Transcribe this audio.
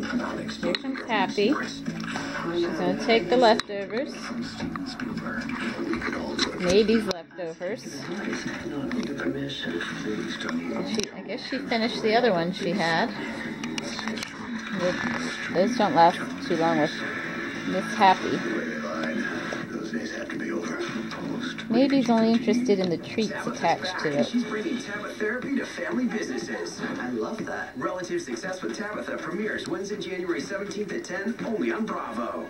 Comes Happy. She's going to take the leftovers. Maybe's leftovers. She, I guess she finished the other one she had. Those don't last too long with Miss Happy. Maybe's only interested in the treats attached to it. She's bringing Tabatha therapy to family businesses. I love that. Relative Success with Tabatha premieres Wednesday, January 17th at 10, only on Bravo.